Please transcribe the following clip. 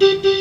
Bye.